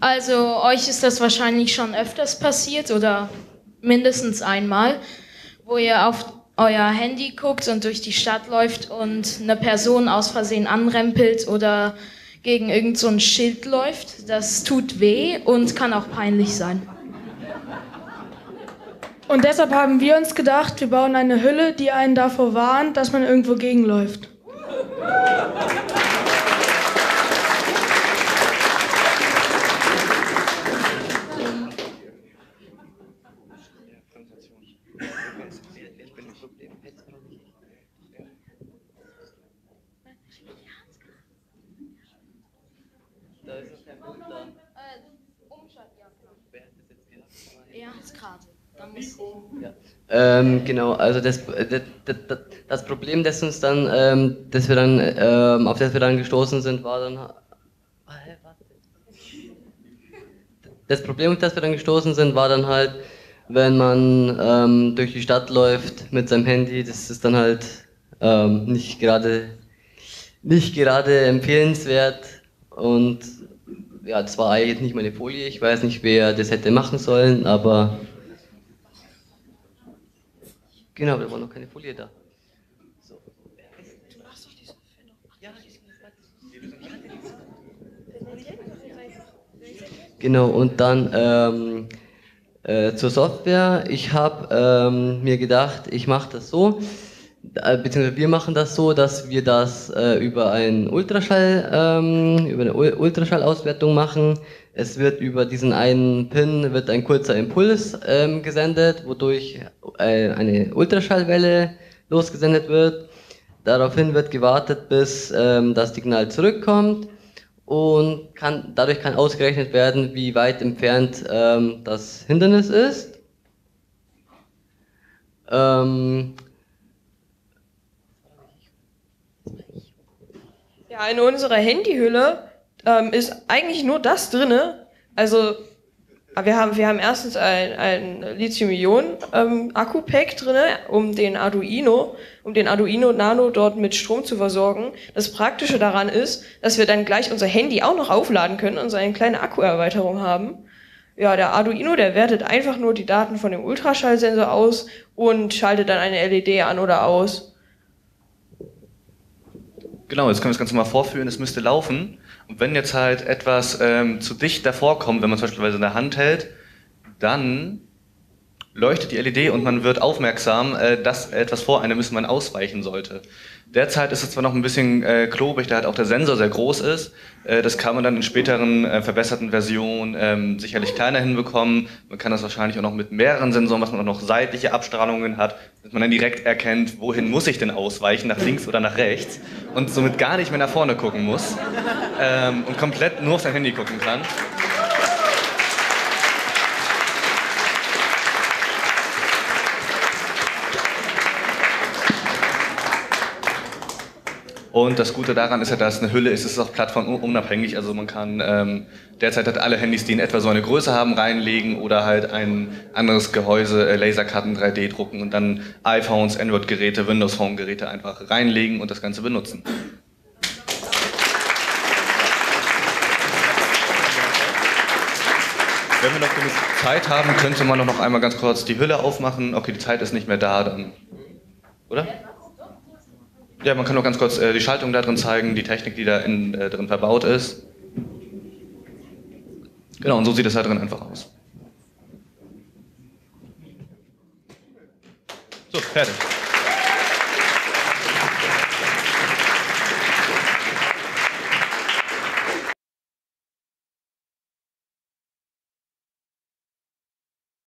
Also euch ist das wahrscheinlich schon öfters passiert oder mindestens einmal, wo ihr auf euer Handy guckt und durch die Stadt läuft und eine Person aus Versehen anrempelt oder gegen irgendein so Schild läuft. Das tut weh und kann auch peinlich sein. Und deshalb haben wir uns gedacht, wir bauen eine Hülle, die einen davor warnt, dass man irgendwo gegenläuft. Ja. Ähm, genau, also das, das, das, das, Problem, das uns dann, ähm, das wir dann, ähm, auf das wir dann gestoßen sind, war dann. Das Problem, auf das wir dann gestoßen sind, war dann halt, wenn man ähm, durch die Stadt läuft mit seinem Handy, das ist dann halt ähm, nicht gerade nicht gerade empfehlenswert und ja, das war eigentlich nicht meine Folie. Ich weiß nicht, wer das hätte machen sollen, aber Genau, da war noch keine Folie da. So. Genau, und dann ähm, äh, zur Software. Ich habe ähm, mir gedacht, ich mache das so, beziehungsweise wir machen das so, dass wir das äh, über ein Ultraschall, ähm, über eine Ultraschallauswertung machen. Es wird über diesen einen Pin wird ein kurzer Impuls ähm, gesendet, wodurch äh, eine Ultraschallwelle losgesendet wird. Daraufhin wird gewartet, bis ähm, das Signal zurückkommt und kann, dadurch kann ausgerechnet werden, wie weit entfernt ähm, das Hindernis ist. Ähm, Ja, in unserer Handyhülle ähm, ist eigentlich nur das drinne. Also wir haben, wir haben erstens ein, ein Lithium-Ionen-Akku-Pack ähm, drinne, um den Arduino, um den Arduino Nano dort mit Strom zu versorgen. Das Praktische daran ist, dass wir dann gleich unser Handy auch noch aufladen können und so eine kleine Akkuerweiterung haben. Ja, der Arduino, der wertet einfach nur die Daten von dem Ultraschallsensor aus und schaltet dann eine LED an oder aus. Genau, jetzt können wir das Ganze mal vorführen. Es müsste laufen. Und wenn jetzt halt etwas ähm, zu dicht davor kommt, wenn man es beispielsweise in der Hand hält, dann leuchtet die LED und man wird aufmerksam, äh, dass etwas vor einem ist man ausweichen sollte. Derzeit ist es zwar noch ein bisschen äh, klobig, da halt auch der Sensor sehr groß ist. Äh, das kann man dann in späteren äh, verbesserten Versionen ähm, sicherlich kleiner hinbekommen. Man kann das wahrscheinlich auch noch mit mehreren Sensoren, was man auch noch seitliche Abstrahlungen hat, dass man dann direkt erkennt, wohin muss ich denn ausweichen, nach links oder nach rechts und somit gar nicht mehr nach vorne gucken muss ähm, und komplett nur auf sein Handy gucken kann. Und das Gute daran ist ja, dass eine Hülle ist, es ist auch plattformunabhängig. Also man kann ähm, derzeit halt alle Handys, die in etwa so eine Größe haben, reinlegen oder halt ein anderes Gehäuse, äh, Laserkarten 3D drucken und dann iPhones, Android-Geräte, Windows Phone-Geräte einfach reinlegen und das Ganze benutzen. Wenn wir noch genug Zeit haben, könnte man noch einmal ganz kurz die Hülle aufmachen. Okay, die Zeit ist nicht mehr da, dann. Oder? Ja, man kann noch ganz kurz äh, die Schaltung da drin zeigen, die Technik, die da in, äh, drin verbaut ist. Genau, und so sieht es da drin einfach aus. So, fertig.